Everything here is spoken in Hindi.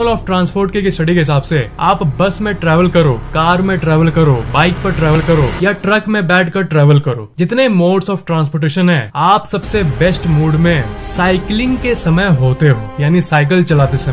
ऑफ़ ट्रांसपोर्ट के स्टडी के हिसाब से, आप बस में ट्रेवल करो कार में ट्रेवल करो बाइक पर ट्रेवल करो, या ट्रक में बैठ कर ट्रेवल करो। जितने मोड्स ऑफ़ ट्रांसपोर्टेशन है, आप सबसे बेस्ट मूड में साइकिलिंग के समय होते हो, यानी साइकिल चलाते समय।